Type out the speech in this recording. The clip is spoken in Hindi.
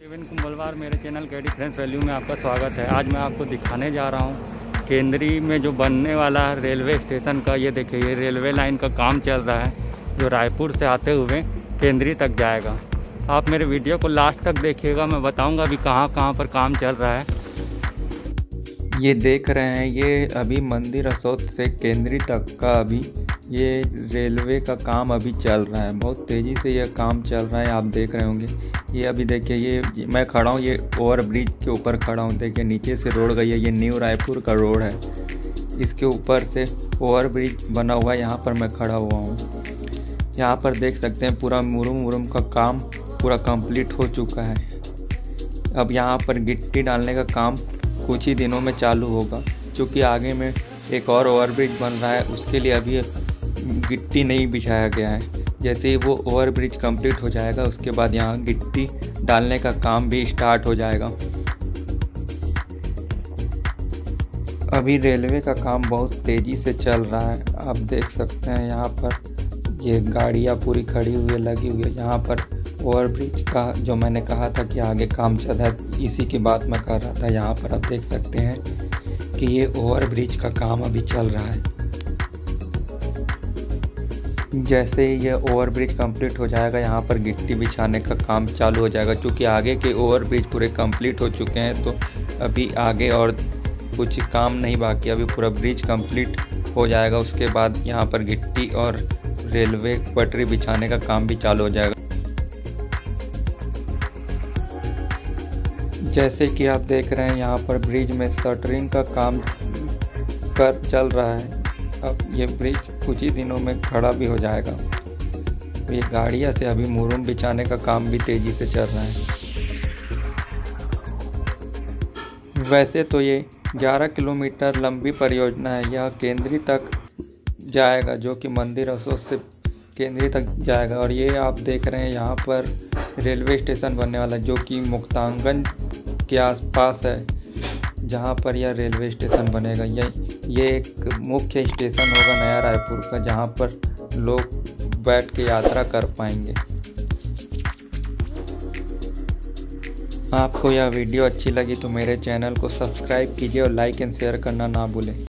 सेवन कुंभलवार, मेरे चैनल के फ्रेंड्स वैल्यू में आपका स्वागत है। आज मैं आपको दिखाने जा रहा हूँ, केंद्री में जो बनने वाला रेलवे स्टेशन का, ये देखिए, ये रेलवे लाइन का काम चल रहा है, जो रायपुर से आते हुए केंद्री तक जाएगा। आप मेरे वीडियो को लास्ट तक देखिएगा, मैं बताऊँगा अभी कहाँ कहाँ पर काम चल रहा है। ये देख रहे हैं, ये अभी मंदिर असोत से केंद्री तक का अभी, ये रेलवे का काम अभी चल रहा है। बहुत तेज़ी से यह काम चल रहा है, आप देख रहे होंगे। ये अभी देखिए, ये मैं खड़ा हूँ, ये ओवर ब्रिज के ऊपर खड़ा हूँ। देखिए, नीचे से रोड गई है, ये न्यू रायपुर का रोड है। इसके ऊपर से ओवर ब्रिज बना हुआ है, यहाँ पर मैं खड़ा हुआ हूँ। यहाँ पर देख सकते हैं, पूरा मुरुम मुरुम का काम, पूरा कंप्लीट हो चुका है। अब यहाँ पर गिट्टी डालने का काम कुछ ही दिनों में चालू होगा, क्योंकि आगे में एक और ओवरब्रिज बन रहा है, उसके लिए अभी गिट्टी नहीं बिछाया गया है। जैसे ही वो ओवरब्रिज कंप्लीट हो जाएगा, उसके बाद यहाँ गिट्टी डालने का काम भी स्टार्ट हो जाएगा। अभी रेलवे का काम बहुत तेज़ी से चल रहा है। आप देख सकते हैं यहाँ पर ये गाड़ियाँ पूरी खड़ी हुई लगी हुई है। यहाँ पर ओवरब्रिज का जो मैंने कहा था कि आगे काम चल रहा है, इसी की बात मैं कर रहा था। यहाँ पर आप देख सकते हैं कि ये ओवरब्रिज का काम अभी चल रहा है। जैसे ही यह ओवरब्रिज कंप्लीट हो जाएगा, यहाँ पर गिट्टी बिछाने का काम चालू हो जाएगा। क्योंकि आगे के ओवरब्रिज पूरे कंप्लीट हो चुके हैं तो अभी आगे और कुछ काम नहीं बाकी, अभी पूरा ब्रिज कंप्लीट हो जाएगा। उसके बाद यहाँ पर गिट्टी और रेलवे पटरी बिछाने का काम भी चालू हो जाएगा। जैसे कि आप देख रहे हैं, यहाँ पर ब्रिज में शटरिंग का काम कर, चल रहा है। अब ये ब्रिज कुछ ही दिनों में खड़ा भी हो जाएगा। तो ये गाड़ियाँ से अभी मुरुम बिछाने का काम भी तेज़ी से चल रहा है। वैसे तो ये 11 किलोमीटर लंबी परियोजना है। यह केंद्रीय तक जाएगा, जो कि मंदिर अशोक से केंद्री तक जाएगा। और ये आप देख रहे हैं, यहाँ पर रेलवे स्टेशन बनने वाला जो कि मुक्तांगन के आसपास है। जहाँ पर यह रेलवे स्टेशन बनेगा। ये ये एक मुख्य स्टेशन होगा नया रायपुर का, जहाँ पर लोग बैठ के यात्रा कर पाएँगे। आपको यह वीडियो अच्छी लगी तो मेरे चैनल को सब्सक्राइब कीजिए और लाइक एंड शेयर करना ना भूलें।